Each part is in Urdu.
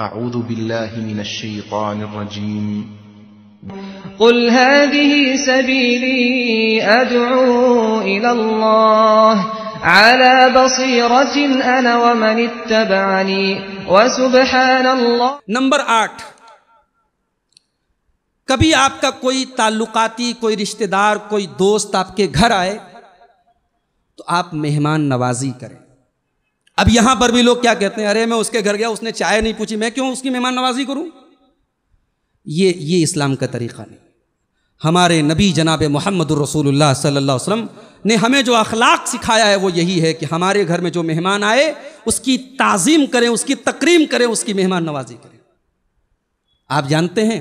أعوذ بالله من الشيطان الرجيم. قل هذه سبيلي أدعو إلى الله. على بصيرة أنا ومن اتبعني. وسبحان الله. نمبر آٹھ. کبھی آپ کا کوئی تعلقاتی کوئی رشتہ دار کوئی دوست آپ کے گھر آئے تو آپ مہمان نوازی کریں۔ اب یہاں پر بھی لوگ کیا کہتے ہیں؟ ارے میں اس کے گھر گیا، اس نے چائے نہیں پوچھی، میں کیوں اس کی مہمان نوازی کروں؟ یہ یہ اسلام کا طریقہ نہیں۔ ہمارے نبی جناب محمد الرسول اللہ صلی اللہ علیہ وسلم نے ہمیں جو اخلاق سکھایا ہے وہ یہی ہے کہ ہمارے گھر میں جو مہمان آئے، اس کی تعظیم کریں، اس کی تقریم کریں، اس کی مہمان نوازی کریں۔ آپ جانتے ہیں،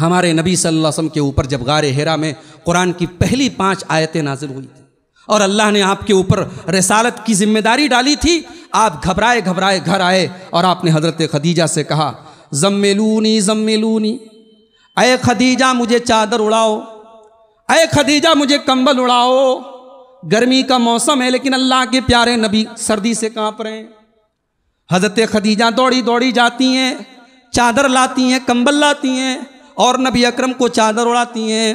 ہمارے نبی صلی اللہ علیہ وسلم کے اوپر جب غار ہیرا میں قرآن کی پہلی پانچ آیتیں نازل ہوئی تھیں اور اللہ نے آپ کے اوپر رسالت کی ذمہ داری ڈالی تھی۔ آپ گھبرائے گھبرائے گھر آئے اور آپ نے حضرت خدیجہ سے کہا، زملونی زملونی۔ اے خدیجہ، مجھے چادر اڑاؤ۔ اے خدیجہ، مجھے کمبل اڑاؤ۔ گرمی کا موسم ہے، لیکن اللہ کے پیارے نبی سردی سے کانپ رہے ہیں۔ حضرت خدیجہ دوڑی دوڑی جاتی ہیں، چادر لاتی ہیں، کمبل لاتی ہیں اور نبی اکرم کو چادر اڑاتی ہیں۔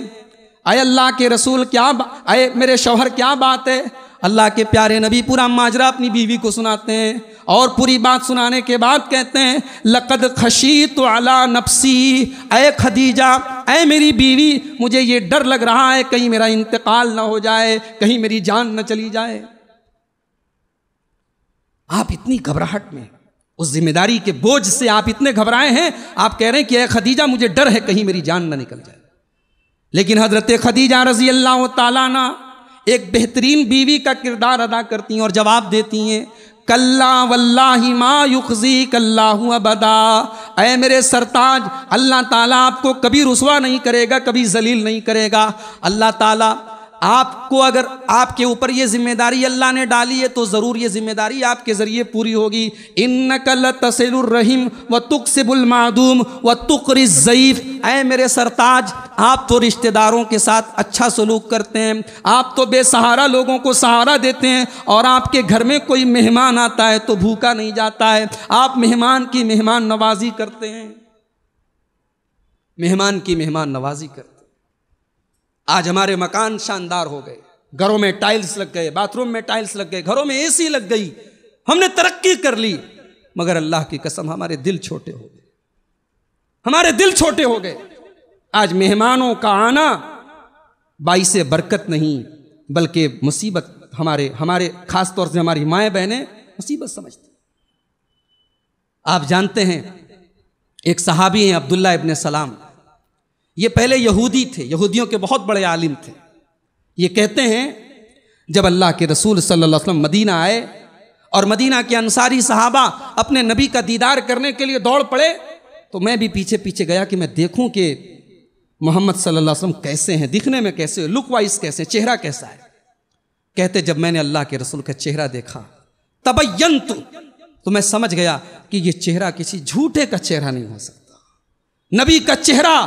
اے اللہ کے رسول، کیا اے میرے شوہر، کیا بات ہے؟ اللہ کے پیارے نبی، پورا ماجرا اپنی بیوی کو سناتے ہیں اور پوری بات سنانے کے بعد کہتے ہیں، لقد خشی تو اعلیٰ نفسی۔ اے خدیجہ، اے میری بیوی، مجھے یہ ڈر لگ رہا ہے، کہیں میرا انتقال نہ ہو جائے، کہیں میری جان نہ چلی جائے۔ آپ اتنی گھبراہٹ میں، اس ذمہ داری کے بوجھ سے آپ اتنے گھبرائے ہیں، آپ کہہ رہے ہیں کہ اے خدیجہ، مجھے ڈر ہے، کہیں میری جان نہ نکل جائے۔ لیکن حضرت خدیجہ رضی اللہ تعالیٰ نا ایک بہترین بیوی کا کردار ادا کرتی ہیں اور جواب دیتی ہیں کلّہ واللہ ما یخزی کلّہ ابدا. اے میرے سرتاج، اللہ تعالیٰ آپ کو کبھی رسوا نہیں کرے گا، کبھی ذلیل نہیں کرے گا۔ اللہ تعالیٰ آپ کو اگر آپ کے اوپر یہ ذمہ داری اللہ نے ڈالی ہے تو ضرور یہ ذمہ داری آپ کے ذریعے پوری ہوگی۔ ان آج ہمارے مکان شاندار ہو گئے۔ گھروں میں ٹائلز لگ گئے باتھ روم میں ٹائلز لگ گئے، گھروں میں اے سی لگ گئی۔ ہم نے ترقی کر لی، مگر اللہ کی قسم ہمارے دل چھوٹے ہو گئے۔ ہمارے دل چھوٹے ہو گئے۔ آج مہمانوں کا آنا باعث برکت نہیں، بلکہ مصیبت ہمارے ہمارے، خاص طور سے ہماری مائیں بہنیں مصیبت سمجھتی۔ آپ جانتے ہیں، ایک صحابی ہیں عبداللہ ابن سلام۔ یہ پہلے یہودی تھے، یہودیوں کے بہت بڑے عالم تھے۔ یہ کہتے ہیں، جب اللہ کے رسول صلی اللہ علیہ وسلم مدینہ آئے اور مدینہ کے انصاری صحابہ اپنے نبی کا دیدار کرنے کے لیے دوڑ پڑے، تو میں بھی پیچھے پیچھے گیا کہ میں دیکھوں کہ محمد صلی اللہ علیہ وسلم کیسے ہیں، دکھنے میں کیسے لک وائز کیسے چہرہ کیسا ہے۔ کہتے، جب میں نے اللہ کے رسول کا چہرہ دیکھا، تبینت، تو میں سمجھ گیا کہ یہ چہرہ کسی جھوٹے کا چہرہ نہیں ہو سکتا۔ نبی کا چہرہ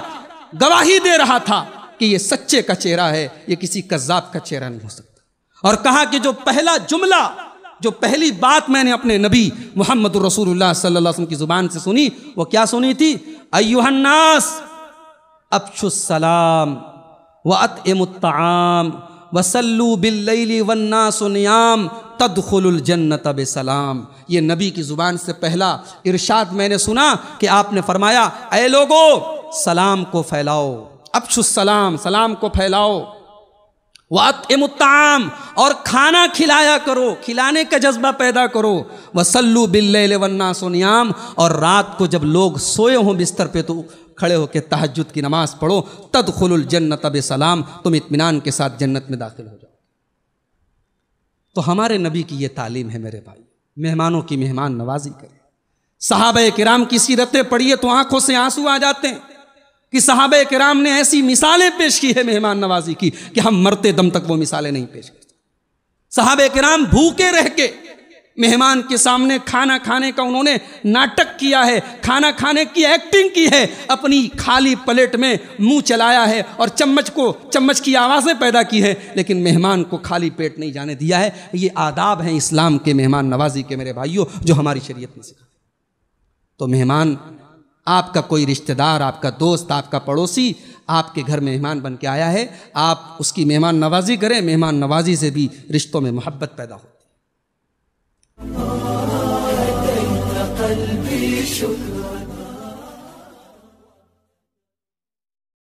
گواہی دے رہا تھا کہ یہ سچے کا چہرہ ہے، یہ کسی کذاب کا چہرہ نہیں ہو سکتا۔ اور کہا کہ جو پہلا جملہ، جو پہلی بات میں نے اپنے نبی محمد الرسول اللہ صلی اللہ علیہ وسلم کی زبان سے سنی، وہ کیا سنی تھی؟ ایوہ الناس ابش السلام وَأَطْعِمُ الطَّعَامِ وَسَلُّوا بِاللَّيْلِ وَالنَّاسُ نِيَامِ تدخل الجنت بسلام۔ یہ نبی کی زبان سے پہلا ارشاد میں نے سنا کہ آپ نے فرمایا، اے لوگو سلام کو پھیلاؤ۔ ابش السلام، سلام کو پھیلاؤ۔ وَأَطْعِمُ الطَّعَامِ، اور کھانا کھلایا کرو، کھلانے کا جذبہ پیدا کرو۔ وَسَلُّوا بِاللَّيْلِ وَالنَّاسُ نِيَامِ اور رات کو جب لوگ سوئے ہوں بستر پہ تو کھڑے ہو کے تہجد کی نماز پڑھو۔ تدخل الجنت بسلام، تم اطمینان کے ساتھ جنت میں داخل ہو جاؤ۔ تو ہمارے نبی کی یہ تعلیم ہے میرے بھائی، مہمانوں کی مہمان نوازی کریں۔ صحابہ کرام کی سیرتیں پڑھیے تو آنکھوں سے آنسو آ جاتے ہیں۔ کہ صحابہ کرام نے ایسی مثالیں پیش کی ہے مہمان نوازی کی کہ ہم مرتے دم تک وہ مثالیں نہیں پیش کرتے۔ صحابہ کرام بھوکے رہ کے مہمان کے سامنے کھانا کھانے کا انہوں نے ناٹک کیا ہے، کھانا کھانے کی ایکٹنگ کی ہے، اپنی خالی پلیٹ میں منہ چلایا ہے اور چمچ کو، چمچ کی آوازیں پیدا کی ہے لیکن مہمان کو خالی پیٹ نہیں جانے دیا ہے۔ یہ آداب ہیں اسلام کے مہمان نوازی کے میرے بھائیوں جو ہماری شریعت میں سکھا تو مہمان آپ کا کوئی رشتہ دار، آپ کا دوست، آپ کا پڑوسی آپ کے گھر مہمان بن کے آیا ہے، آپ اس کی مہمان نوازی کریں، مہمان نوازی سے بھی رشتوں میں محبت پیدا ہوتی ہے۔